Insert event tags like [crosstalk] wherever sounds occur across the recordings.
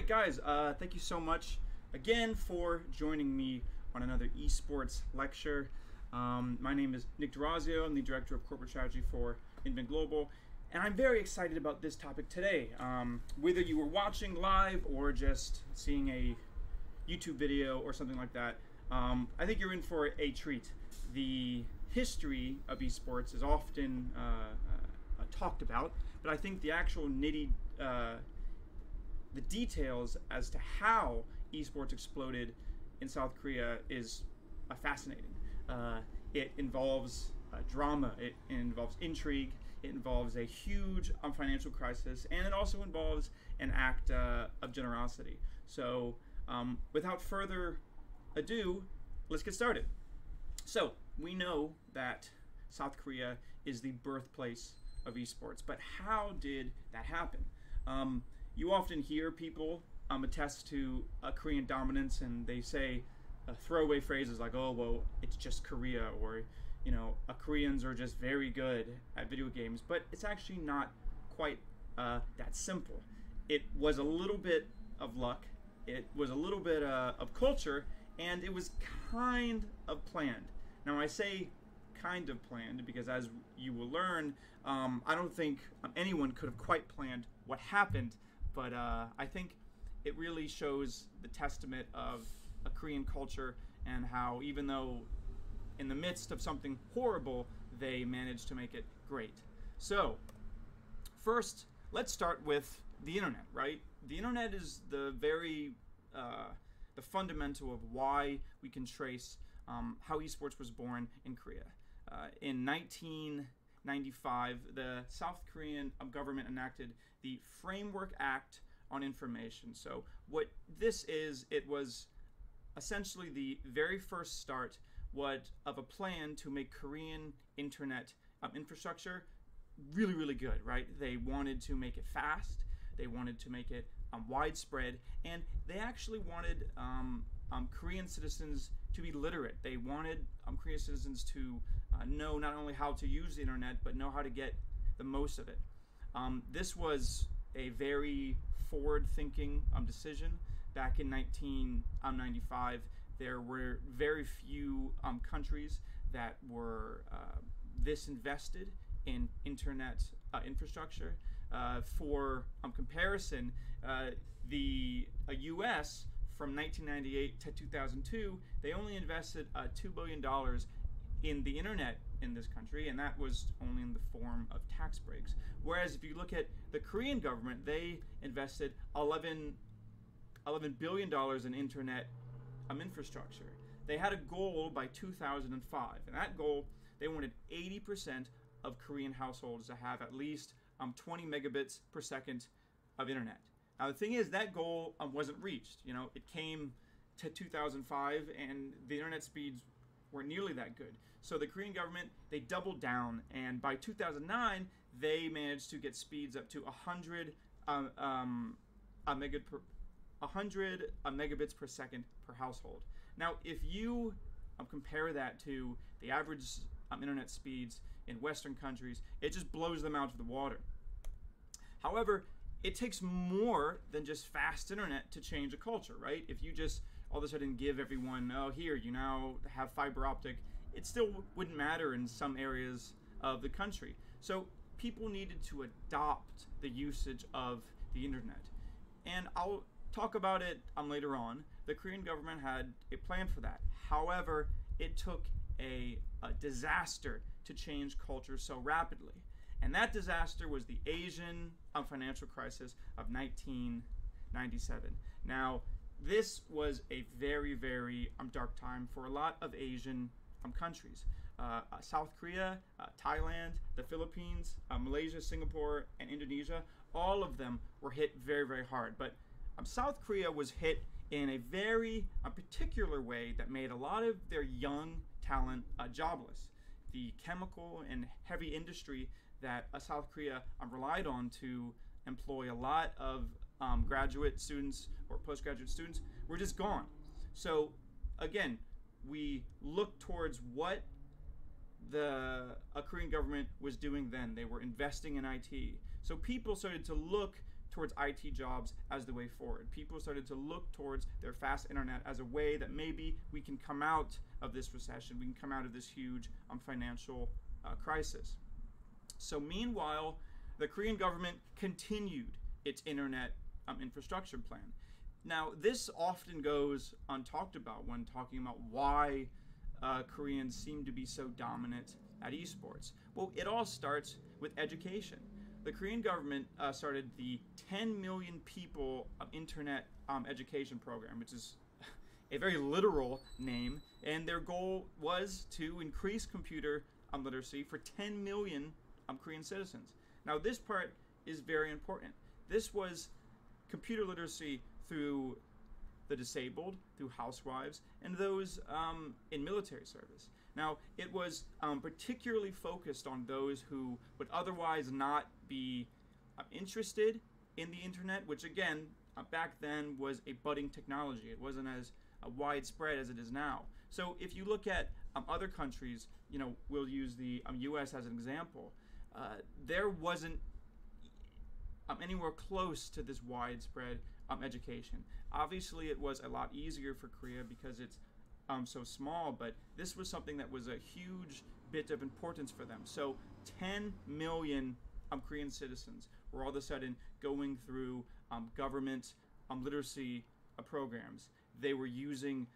right, guys, uh, thank you so much again for joining me on another esports lecture. Um, my name is Nick Durazio. I'm the Director of Corporate Strategy for Inven Global, and I'm very excited about this topic today. Um, whether you were watching live or just seeing a YouTube video or something like that, um, I think you're in for a treat. The history of esports is often uh, uh, talked about, but I think the actual nitty uh, the details as to how esports exploded in South Korea is uh, fascinating. Uh, it involves uh, drama, it involves intrigue, it involves a huge um, financial crisis, and it also involves an act uh, of generosity. So, um, without further ado, let's get started. So, we know that South Korea is the birthplace of esports, but how did that happen? Um, you often hear people um, attest to a Korean dominance, and they say uh, throwaway phrases like, "Oh, well, it's just Korea," or you know, uh, Koreans are just very good at video games. But it's actually not quite uh, that simple. It was a little bit of luck. It was a little bit uh, of culture, and it was kind of planned. Now, I say kind of planned because, as you will learn, um, I don't think anyone could have quite planned what happened but uh, I think it really shows the testament of a Korean culture and how even though in the midst of something horrible, they managed to make it great. So, first, let's start with the internet, right? The internet is the very uh, the fundamental of why we can trace um, how esports was born in Korea. Uh, in 19 95, the South Korean government enacted the Framework Act on Information. So, what this is, it was essentially the very first start what of a plan to make Korean internet um, infrastructure really, really good, right? They wanted to make it fast, they wanted to make it um, widespread, and they actually wanted um, um, Korean citizens to be literate. They wanted um, Korean citizens to uh, know not only how to use the internet, but know how to get the most of it. Um, this was a very forward thinking um, decision. Back in 1995, there were very few um, countries that were uh, this invested in internet uh, infrastructure. Uh, for um, comparison, uh, the U.S from 1998 to 2002, they only invested uh, $2 billion in the internet in this country, and that was only in the form of tax breaks. Whereas if you look at the Korean government, they invested 11, $11 billion in internet um, infrastructure. They had a goal by 2005, and that goal, they wanted 80% of Korean households to have at least um, 20 megabits per second of internet. Now the thing is, that goal um, wasn't reached. You know, it came to 2005, and the internet speeds weren't nearly that good. So the Korean government they doubled down, and by 2009 they managed to get speeds up to 100 um, um, a megabit per 100 a megabits per second per household. Now, if you um, compare that to the average um, internet speeds in Western countries, it just blows them out of the water. However, it takes more than just fast internet to change a culture, right? If you just all of a sudden give everyone, oh, here, you now have fiber optic, it still wouldn't matter in some areas of the country. So people needed to adopt the usage of the internet. And I'll talk about it um, later on. The Korean government had a plan for that. However, it took a, a disaster to change culture so rapidly. And that disaster was the Asian financial crisis of 1997. Now, this was a very, very um, dark time for a lot of Asian um, countries. Uh, uh, South Korea, uh, Thailand, the Philippines, uh, Malaysia, Singapore, and Indonesia, all of them were hit very, very hard. But um, South Korea was hit in a very uh, particular way that made a lot of their young talent uh, jobless. The chemical and heavy industry that uh, South Korea um, relied on to employ a lot of um, graduate students or postgraduate students were just gone. So again, we look towards what the a Korean government was doing then. They were investing in IT. So people started to look towards towards IT jobs as the way forward. People started to look towards their fast internet as a way that maybe we can come out of this recession, we can come out of this huge um, financial uh, crisis. So, meanwhile, the Korean government continued its internet um, infrastructure plan. Now, this often goes untalked about when talking about why uh, Koreans seem to be so dominant at esports. Well, it all starts with education. The Korean government uh, started the 10 million people internet um, education program, which is [laughs] a very literal name, and their goal was to increase computer um, literacy for 10 million um, Korean citizens. Now, this part is very important. This was computer literacy through the disabled, through housewives, and those um, in military service. Now, it was um, particularly focused on those who would otherwise not be uh, interested in the internet, which again, uh, back then was a budding technology. It wasn't as uh, widespread as it is now. So if you look at um, other countries, you know, we'll use the U.S. Um, as an example. Uh, there wasn't um, anywhere close to this widespread um, education. Obviously, it was a lot easier for Korea because it's um, so small, but this was something that was a huge bit of importance for them. So 10 million um, Korean citizens were all of a sudden going through um, government um, literacy uh, programs. They were using,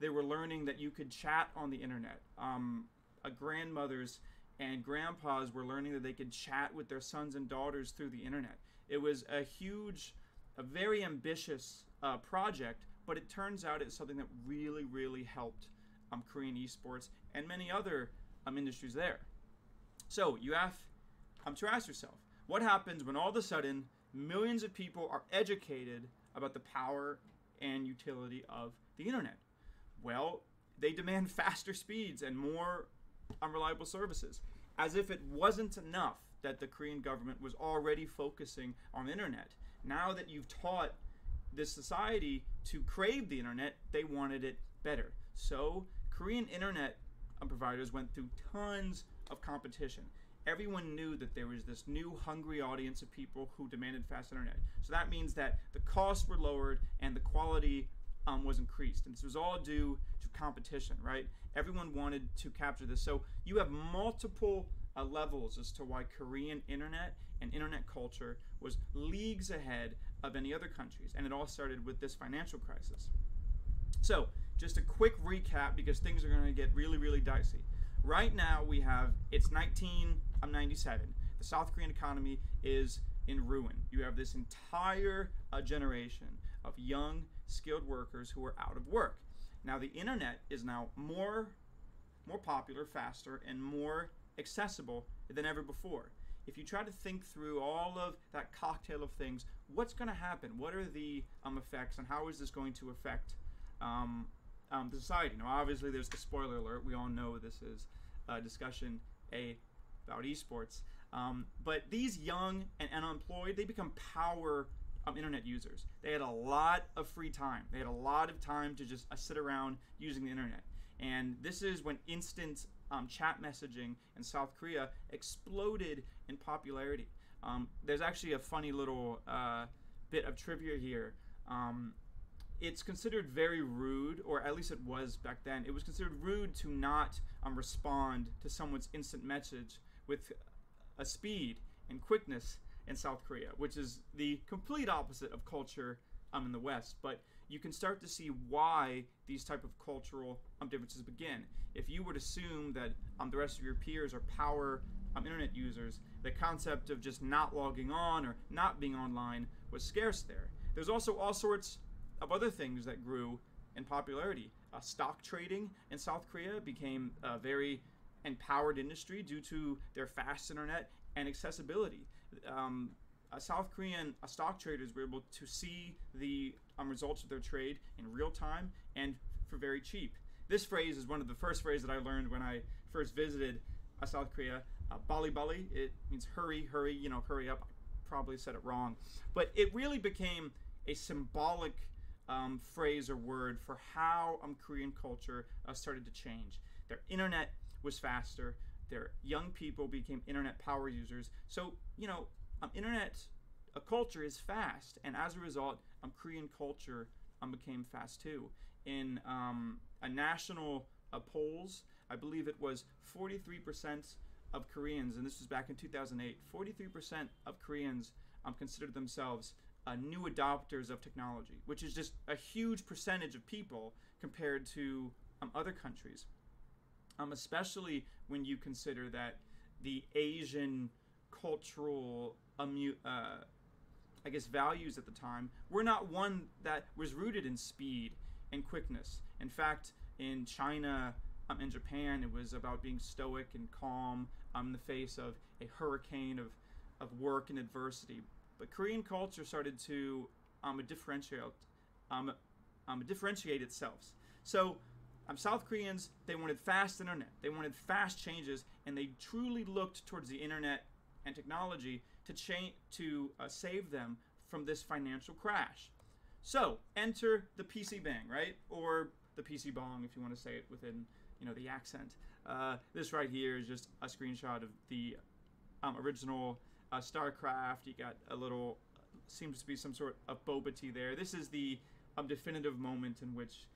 they were learning that you could chat on the internet. Uh, grandmothers and grandpas were learning that they could chat with their sons and daughters through the internet. It was a huge, a very ambitious uh, project, but it turns out it's something that really, really helped um, Korean esports and many other um, industries there. So you have um, to ask yourself, what happens when all of a sudden millions of people are educated about the power and utility of the internet? Well, they demand [laughs] faster speeds and more unreliable services. As if it wasn't enough that the Korean government was already focusing on the internet. Now that you've taught this society to crave the internet, they wanted it better. So Korean internet um, providers went through tons of competition. Everyone knew that there was this new hungry audience of people who demanded fast internet. So that means that the costs were lowered and the quality um, was increased. And this was all due to competition, right? Everyone wanted to capture this. So you have multiple uh, levels as to why Korean internet and internet culture was leagues ahead of any other countries. And it all started with this financial crisis. So, just a quick recap because things are going to get really, really dicey. Right now, we have it's 1997. The South Korean economy is in ruin. You have this entire uh, generation of young, skilled workers who are out of work. Now, the internet is now more, more popular, faster, and more accessible than ever before. If you try to think through all of that cocktail of things, what's going to happen? What are the um, effects, and how is this going to affect um, um, the society? Now, obviously, there's the spoiler alert. We all know this is a discussion a about esports. Um, but these young and unemployed, they become power um, internet users. They had a lot of free time. They had a lot of time to just uh, sit around using the internet. And this is when instant um, chat messaging in South Korea exploded in popularity. Um, there's actually a funny little uh, bit of trivia here. Um, it's considered very rude, or at least it was back then. It was considered rude to not um, respond to someone's instant message with a speed and quickness in South Korea, which is the complete opposite of culture um, in the West. But you can start to see why these type of cultural um, differences begin. If you would assume that um, the rest of your peers are power um, internet users, the concept of just not logging on or not being online was scarce there. There's also all sorts of other things that grew in popularity. Uh, stock trading in South Korea became a very empowered industry due to their fast internet and accessibility. Um, South Korean stock traders were able to see the um, results of their trade in real time and for very cheap. This phrase is one of the first phrases that I learned when I first visited uh, South Korea. Uh, bali bali, it means hurry, hurry, you know, hurry up. I probably said it wrong. But it really became a symbolic um, phrase or word for how um, Korean culture uh, started to change. Their internet was faster. Their young people became internet power users. So, you know, um, internet a culture is fast, and as a result, um, Korean culture um, became fast too. In um, a national uh, polls, I believe it was 43% of Koreans, and this was back in 2008. 43% of Koreans um, considered themselves uh, new adopters of technology, which is just a huge percentage of people compared to um, other countries. Um, especially when you consider that the Asian cultural, uh, I guess, values at the time were not one that was rooted in speed and quickness. In fact, in China um, and Japan, it was about being stoic and calm um, in the face of a hurricane of, of work and adversity. But Korean culture started to um, differentiate, um, um, differentiate itself. So um, South Koreans, they wanted fast internet. They wanted fast changes, and they truly looked towards the internet and technology to change to uh, save them from this financial crash. So enter the PC bang, right, or the PC bong, if you want to say it within you know the accent. Uh, this right here is just a screenshot of the um, original uh, StarCraft. You got a little seems to be some sort of boba tea there. This is the um, definitive moment in which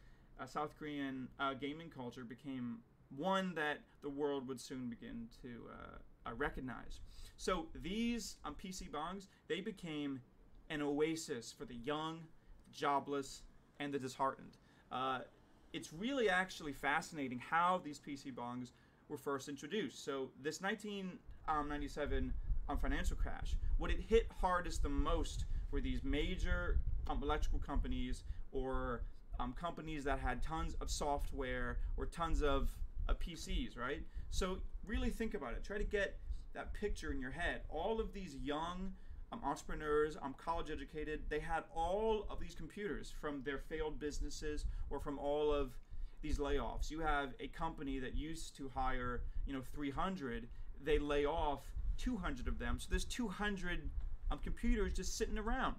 uh, South Korean uh, gaming culture became one that the world would soon begin to uh, uh, recognize. So these um, PC bongs they became an oasis for the young, the jobless, and the disheartened. Uh, it's really actually fascinating how these PC bongs were first introduced. So this 1997 um, financial crash, what it hit hardest the most were these major um, electrical companies or um, companies that had tons of software or tons of uh, PCs, right? So really think about it. Try to get that picture in your head. All of these young um, entrepreneurs, um, college educated, they had all of these computers from their failed businesses or from all of these layoffs. You have a company that used to hire, you know, 300, they lay off 200 of them. So there's 200 um, computers just sitting around.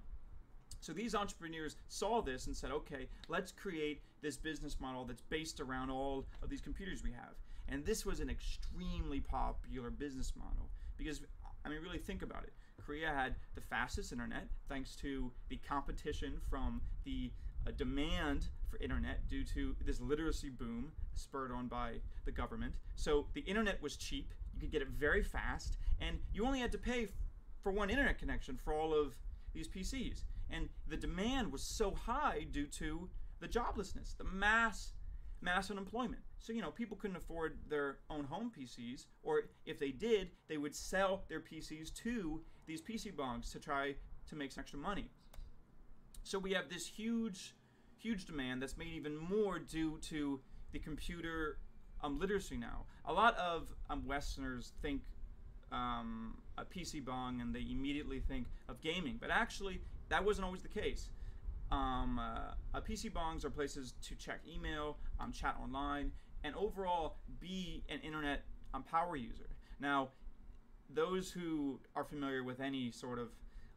So these entrepreneurs saw this and said, okay, let's create this business model that's based around all of these computers we have. And this was an extremely popular business model because, I mean, really think about it. Korea had the fastest internet thanks to the competition from the uh, demand for internet due to this literacy boom spurred on by the government. So the internet was cheap, you could get it very fast, and you only had to pay for one internet connection for all of these PCs. And the demand was so high due to the joblessness, the mass mass unemployment. So, you know, people couldn't afford their own home PCs, or if they did, they would sell their PCs to these PC bongs to try to make some extra money. So we have this huge, huge demand that's made even more due to the computer um, literacy now. A lot of um, Westerners think um, a PC bong and they immediately think of gaming, but actually that wasn't always the case. Um, uh, uh, PC bongs are places to check email, um, chat online, and overall be an internet um, power user. Now, those who are familiar with any sort of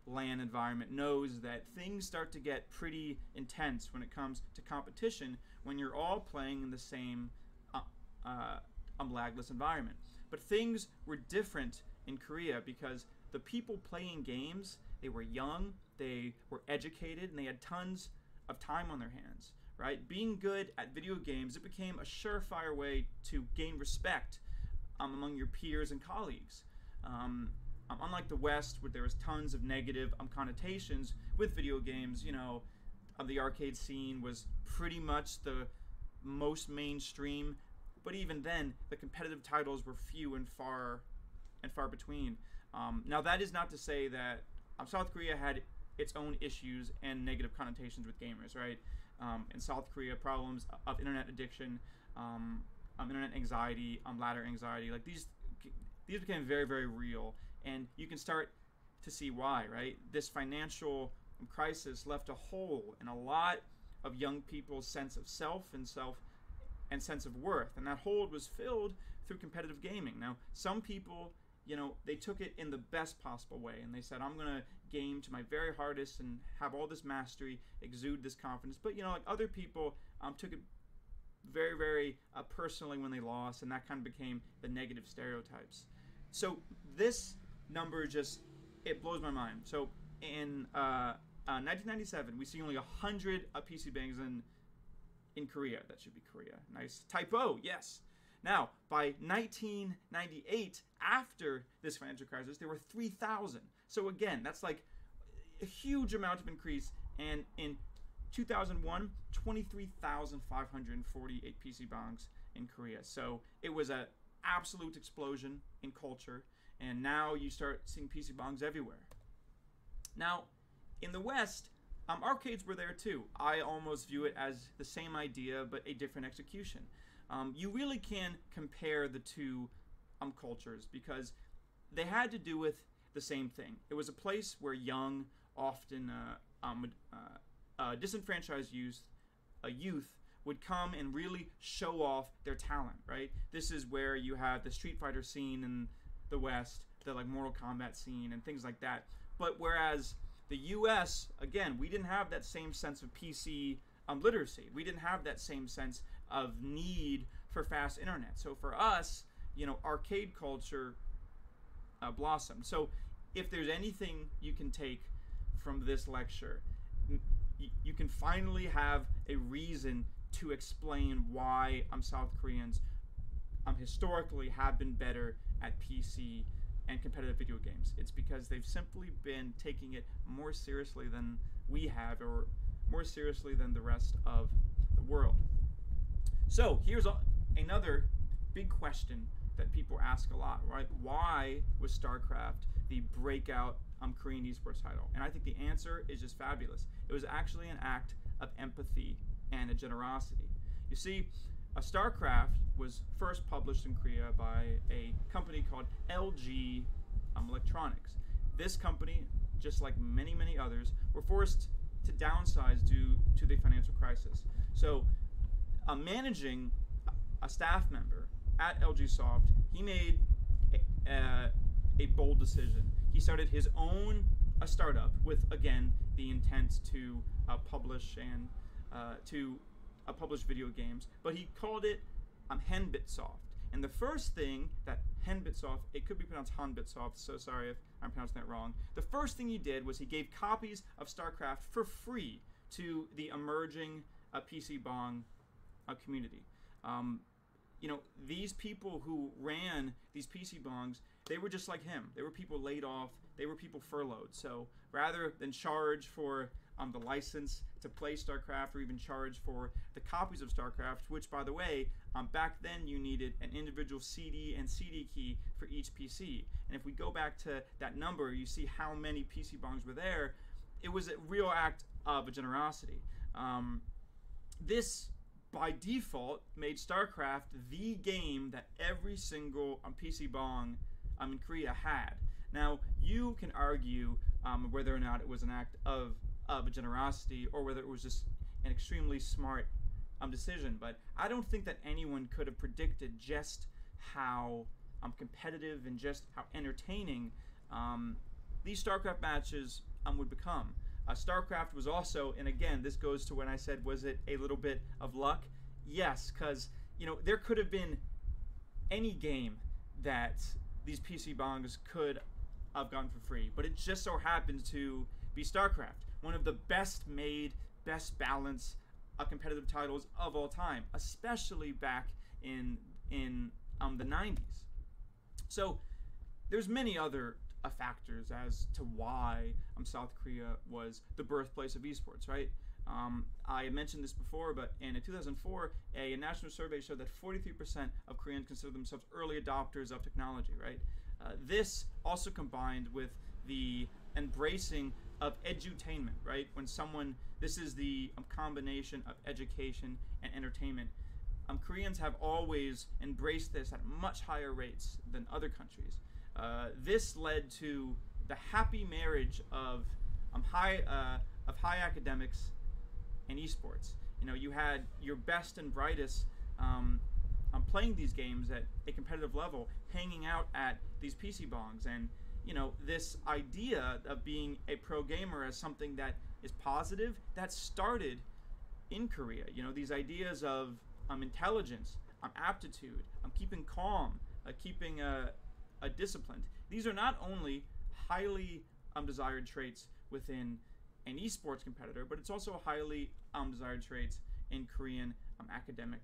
LAN environment knows that things start to get pretty intense when it comes to competition when you're all playing in the same uh, uh, um, lagless environment. But things were different in Korea because the people playing games they were young, they were educated, and they had tons of time on their hands, right? Being good at video games, it became a surefire way to gain respect um, among your peers and colleagues. Um, um, unlike the West, where there was tons of negative um, connotations with video games, you know, uh, the arcade scene was pretty much the most mainstream. But even then, the competitive titles were few and far and far between. Um, now, that is not to say that um, South Korea had its own issues and negative connotations with gamers, right? Um, in South Korea, problems of internet addiction, um, um, internet anxiety, um, ladder anxiety, like these, these became very, very real, and you can start to see why, right? This financial crisis left a hole in a lot of young people's sense of self and self and sense of worth, and that hole was filled through competitive gaming. Now, some people you know, they took it in the best possible way and they said, I'm going to game to my very hardest and have all this mastery, exude this confidence. But, you know, like other people um, took it very, very uh, personally when they lost, and that kind of became the negative stereotypes. So this number just, it blows my mind. So in uh, uh, 1997, we see only 100 uh, PC bangs in in Korea. That should be Korea. Nice typo. Yes. Now, by 1998, after this financial crisis, there were 3,000. So again, that's like a huge amount of increase. And in 2001, 23,548 PC bongs in Korea. So it was an absolute explosion in culture. And now you start seeing PC bongs everywhere. Now, in the West, um, arcades were there too. I almost view it as the same idea, but a different execution. Um, you really can compare the two um, cultures because they had to do with the same thing. It was a place where young, often uh, um, uh, uh, disenfranchised youth, a youth would come and really show off their talent. Right. This is where you have the Street Fighter scene in the West, the like Mortal Kombat scene, and things like that. But whereas the U.S. again, we didn't have that same sense of PC um, literacy. We didn't have that same sense of need for fast internet. So for us, you know, arcade culture uh, blossomed. So if there's anything you can take from this lecture, you can finally have a reason to explain why I'm um, South Koreans um, historically have been better at PC and competitive video games. It's because they've simply been taking it more seriously than we have, or more seriously than the rest of the world. So here's a, another big question that people ask a lot, right? Why was StarCraft the breakout um, Korean esports title? And I think the answer is just fabulous. It was actually an act of empathy and a generosity. You see, a StarCraft was first published in Korea by a company called LG um, Electronics. This company, just like many, many others, were forced to downsize due to the financial crisis. So, uh, managing a staff member at LG Soft, he made a, a bold decision. He started his own a startup with, again, the intent to uh, publish and uh, to uh, publish video games, but he called it um, Hanbitsoft. And the first thing that Hanbitsoft, it could be pronounced Hanbitsoft, so sorry if I'm pronouncing that wrong. The first thing he did was he gave copies of StarCraft for free to the emerging uh, PC Bong uh, community. Um, you know, these people who ran these PC bongs, they were just like him. They were people laid off. They were people furloughed. So rather than charge for um, the license to play StarCraft or even charge for the copies of StarCraft, which, by the way, um, back then you needed an individual CD and CD key for each PC. And if we go back to that number, you see how many PC bongs were there. It was a real act of generosity. Um, this, by default, made StarCraft the game that every single um, PC bong um, in Korea had. Now, you can argue um, whether or not it was an act of of generosity or whether it was just an extremely smart um, decision. But I don't think that anyone could have predicted just how um, competitive and just how entertaining um, these StarCraft matches um, would become. Uh, StarCraft was also, and again, this goes to when I said, was it a little bit of luck? Yes, because you know there could have been any game that these PC bongs could have gotten for free, but it just so happened to be StarCraft one of the best made, best balanced uh, competitive titles of all time, especially back in in um, the 90s. So there's many other factors as to why um, South Korea was the birthplace of esports, right? Um, I mentioned this before, but in 2004, a, a national survey showed that 43% of Koreans consider themselves early adopters of technology, right? Uh, this also combined with the embracing of edutainment, right? When someone, this is the um, combination of education and entertainment. Um, Koreans have always embraced this at much higher rates than other countries. Uh, this led to the happy marriage of um, high uh, of high academics and esports. You know, you had your best and brightest um, um, playing these games at a competitive level, hanging out at these PC bongs and you know this idea of being a pro gamer as something that is positive that started in Korea. You know these ideas of um, intelligence, um, aptitude, um, keeping calm, uh, keeping a, a disciplined. These are not only highly um, desired traits within an esports competitor, but it's also highly um, desired trait in Korean um, academic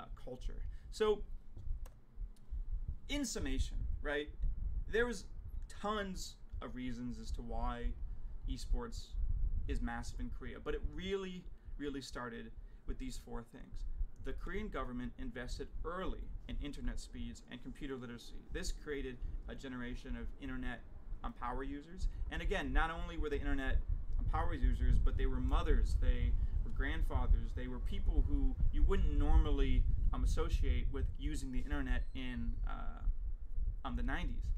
uh, culture. So, in summation, right, there was tons of reasons as to why esports is massive in Korea, but it really, really started with these four things. The Korean government invested early in internet speeds and computer literacy. This created a generation of internet um, power users. And again, not only were they internet um, power users, but they were mothers, they were grandfathers, they were people who you wouldn't normally um, associate with using the internet in uh, um, the 90s.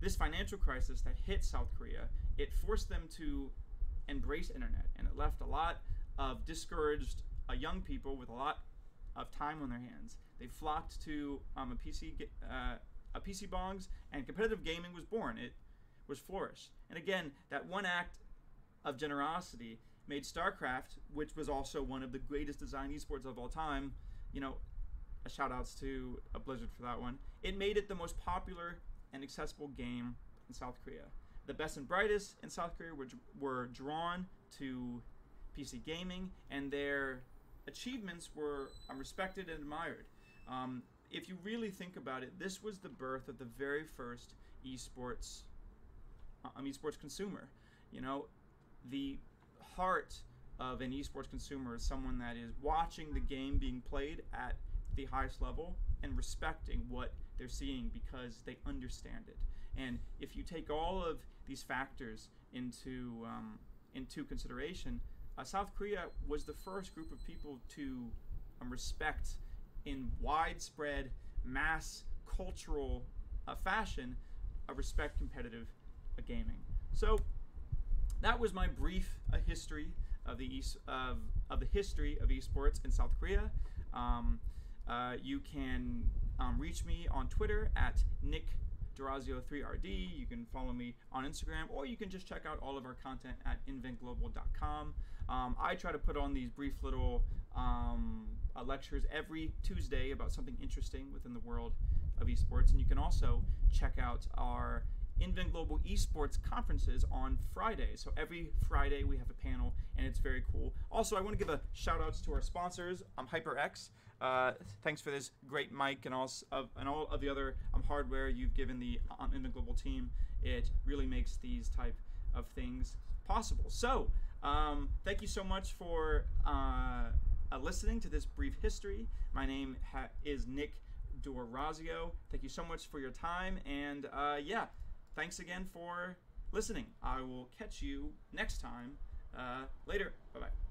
This financial crisis that hit South Korea, it forced them to embrace internet, and it left a lot of discouraged uh, young people with a lot of time on their hands. They flocked to um, a PC uh, a PC bongs, and competitive gaming was born. It was flourished. And again, that one act of generosity made StarCraft, which was also one of the greatest design esports of all time, you know, a shout outs to a Blizzard for that one. It made it the most popular and accessible game in South Korea. The best and brightest in South Korea were, were drawn to PC gaming, and their achievements were respected and admired. Um, if you really think about it, this was the birth of the very first esports, um, esports consumer. You know, the heart of an esports consumer is someone that is watching the game being played at the highest level and respecting what they're seeing because they understand it. And if you take all of these factors into um, into consideration, uh, South Korea was the first group of people to um, respect in widespread mass cultural uh, fashion uh, respect competitive uh, gaming. So that was my brief uh, history of the East, of, of the history of esports in South Korea. Um, uh, you can um, reach me on Twitter at Nick Durazio3RD. You can follow me on Instagram, or you can just check out all of our content at invenglobal.com. Um, I try to put on these brief little um, uh, lectures every Tuesday about something interesting within the world of esports, and you can also check out our Inven Global Esports conferences on Friday. So every Friday we have a panel, and it's very cool. Also, I want to give a shout outs to our sponsors, um, HyperX. Uh, thanks for this great mic and all of, and all of the other um, hardware you've given the um, Inven Global team. It really makes these type of things possible. So, um, thank you so much for uh, uh, listening to this brief history. My name ha- is Nick Durazio. Thank you so much for your time, and uh, yeah, thanks again for listening. I will catch you next time. Uh, later. Bye bye.